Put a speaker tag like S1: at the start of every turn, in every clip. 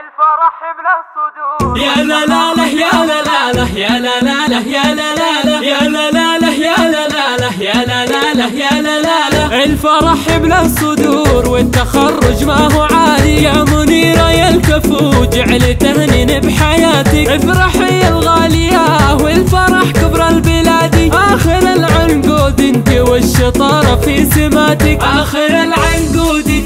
S1: الفرح بلا صدور
S2: يا لا لا لا يا لا لا لا يا لا لا لا يا لا لا لا يا لا لا لا يا لا لا لا يا لا لا لا يا لا لا لا الفرح بلا صدور والتخرج ما هو عادي يا منيرة يا الكفو جعل تهنين بحياتك افرحي يا الغالية والفرح كبر البلادي اخر العنقود انت والشطارة في سماتك اخر العنقود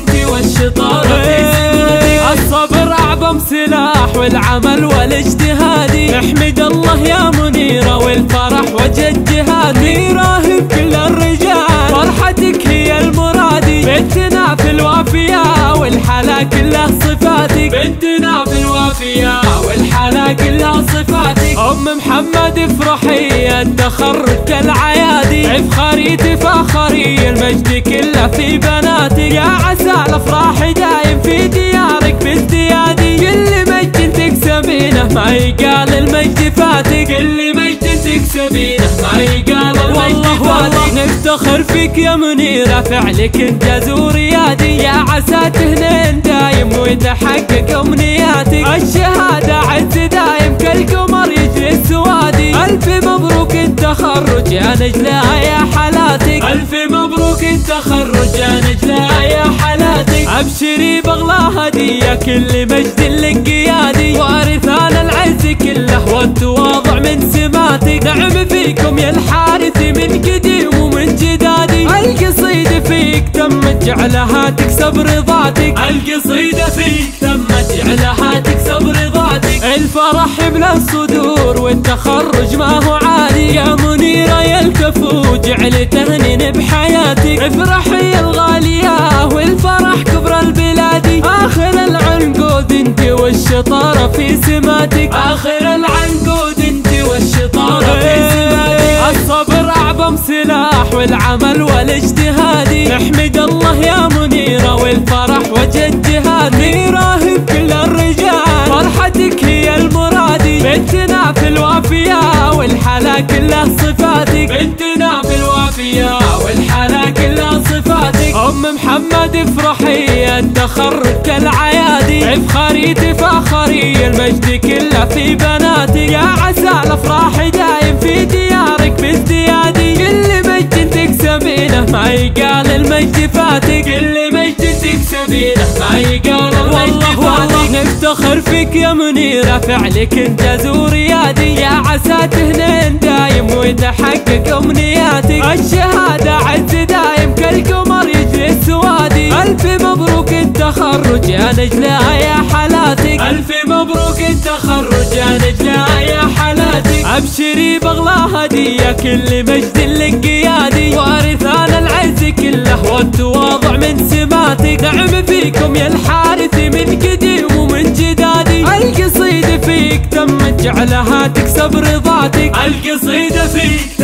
S2: الصبر اعظم سلاح والعمل والاجتهاد احمد الله يا منيرة والفرح وجه الجهاد. راهب كل الرجال فرحتك هي المرادي. بنتنا في الوافية والحلا كلها صفاتك. بنتنا في الوافية والحلا كلها صفاتك. أم محمد افرحي التخرج كالعيادي افخري تفاخري المجد كله في بناتك. يا عسى الأفراح يقال المجد فاتك. كل مجد تكسبينه يقال المجد فاتك. نفتخر فيك يا منيرة فعلك انجاز وريادي يا عسى تهنين دايم ويتحقق أمنياتك؟ الشهادة عز دايم كالقمر يجري السوادي ألف مبروك التخرج يا نجلة يا حالاتك ألف مبروك التخرج يا نجلة يا حالاتك أبشري باغلى هدية. كل مجد لك والتواضع من سماتك نعم فيكم يا الحارث من قديم ومن جدادي. القصيدة فيك تمت جعلها تكسب رضاتك القصيدة فيك تمت جعلها تكسب رضاتك الفرح بلا صدور والتخرج ما هو عادي. يا منيرة يا الكفو جعل تهنين بحياتك افرحي يا في سماتك. آخر العنقود أنت والشطارة في سماتك. الصبر أعظم سلاح والعمل والاجتهاد. احمد الله يا منيرة والفرح وجه الجهاد. راهب كل الرجال فرحتك هي المرادي بنتنا في الوافية والحلا كلها صفاتك. بنتنا في الوافية والحلا ام محمد افرحي التخرج كالعيادي افخري تفاخري المجد كله في بناتك يا عسى الافراح دايم في ديارك بازديادي. كل مجد تكسبينه ما يقال المجد فاتك. كل مجد تكسبينه ما يقال المجد فاتك. نفتخر فيك يا منيرة فعلك انجاز وريادي يا عسى تهنين دايم ويتحقق امنياتك الشهادة عز دايم ألف مبروك التخرج يا نجلة يا حالاتك ألف مبروك التخرج يا نجلة يا حالاتك أبشري باغلى هدية كل مجد لك قيادي وأرثان العز كله والتواضع من سماتك. نعم فيكم يا الحارث من قديم ومن جدادي. القصيدة فيك تمت جعلها تكسب رضاتك. القصيدة فيك